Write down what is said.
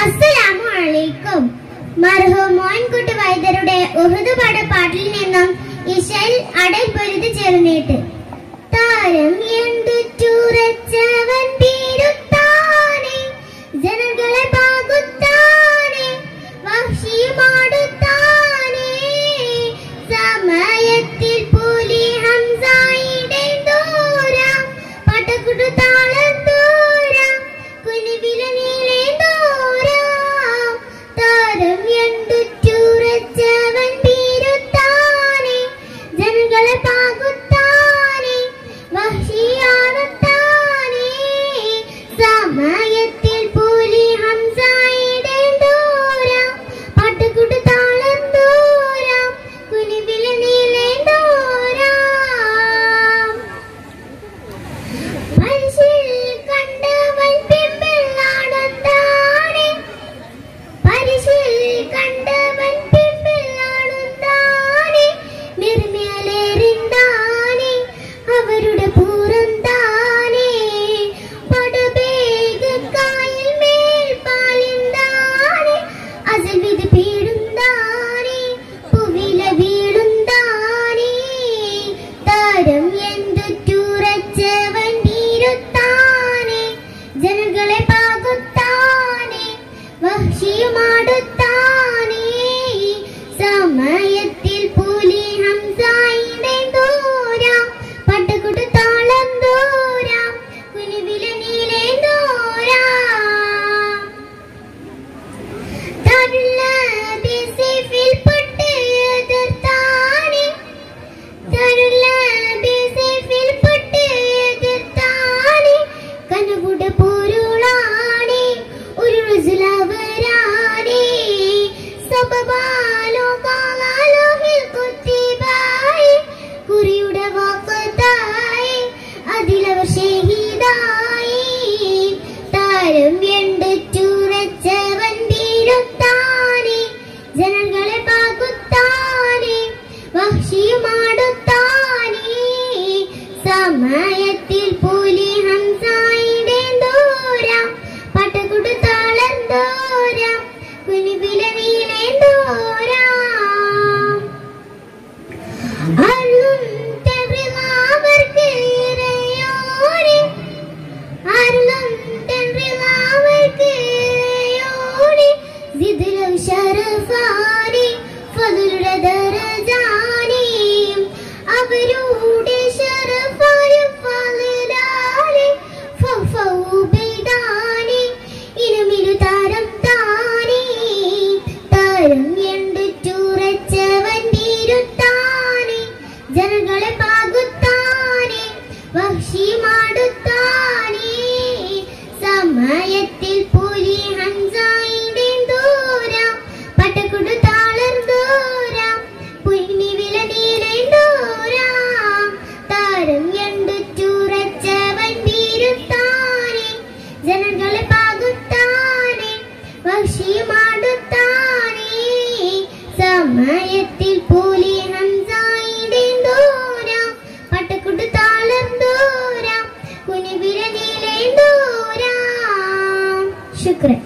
അസ്സലാമലൈക്കും മർഹൂം മോൻകുട്ടി വൈദ്യരുടെ ഒഹുദുപാട് പാട്ടിൽ നിന്നും ഇശൽ അടൽ പൊരുതി ചേർന്നിട്ട് താരം എന്തു ചൂറച്ചവൻ ജനങ്ങളെ പാകുത്താനേ വഹിയുമാടുത്ത പ്രായത്തിൽ പൂലി ഹംസായിടെ ദൂര പട്ടക്കുട്ട് താളം ദൂര കുനിവിര ശുക്രൻ.